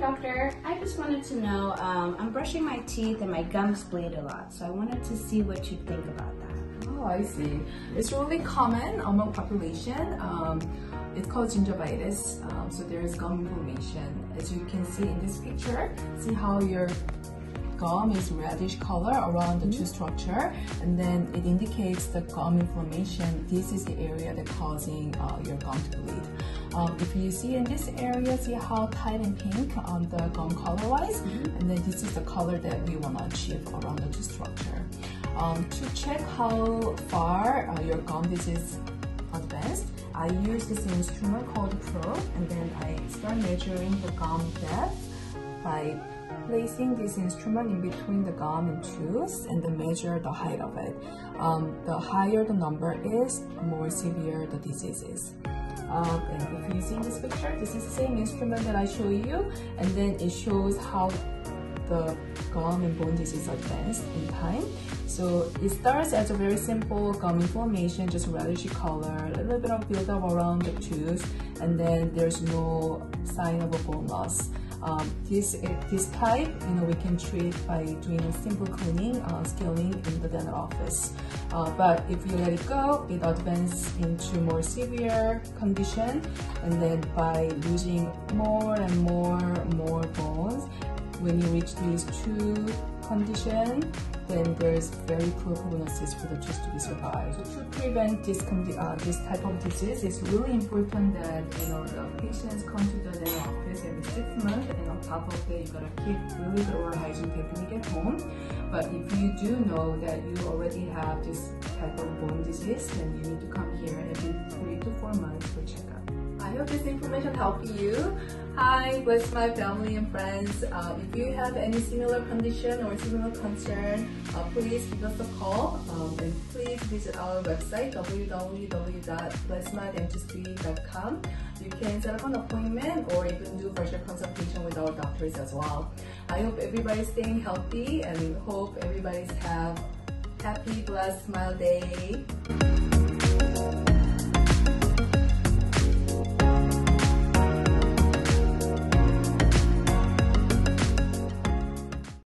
doctor. I just wanted to know, um, I'm brushing my teeth and my gums bleed a lot, so I wanted to see what you think about that. Oh, I see. It's really common among population. Um, it's called gingivitis. Um, so there is gum inflammation. As you can see in this picture, see how your gum is reddish color around the tooth structure and then it indicates the gum inflammation. This is the area that causing uh, your gum to bleed. Um, if you see in this area, see how tight and pink on the gum color wise mm -hmm. and then this is the color that we want to achieve around the tooth structure. Um, to check how far uh, your gum disease advanced, I use this instrument called probe and then I start measuring the gum depth by placing this instrument in between the gum and tooth and measure the height of it. Um, the higher the number is, the more severe the disease is. Um, and if you see in this picture, this is the same instrument that I show you, and then it shows how the gum and bone disease advanced in time. So it starts as a very simple gum inflammation, just reddish color, a little bit of buildup around the tooth, and then there's no sign of a bone loss. Um, this, this type, you know, we can treat by doing a simple cleaning, uh, scaling in the dental office. Uh, but if you let it go, it advances into more severe condition, and then by losing more and more, more bones, when you reach these two conditions, then there's very poor prognosis for the tooth to be survived. So to prevent this, uh, this type of disease, it's really important that you know the patients come to the dental office every six months, and on top of that, you gotta keep really good oral hygiene technique at home. But if you do know that you already have this type of bone disease, then you need to come here every three to four months for checkup. I hope this information helped you. Hi, Blessed Smile family and friends. Uh, if you have any similar condition or similar concern, uh, please give us a call um, and please visit our website www.blessedsmiledentistry.com. You can set up an appointment or even do virtual consultation with our doctors as well. I hope everybody's staying healthy and hope everybody's have happy, blessed, smile day.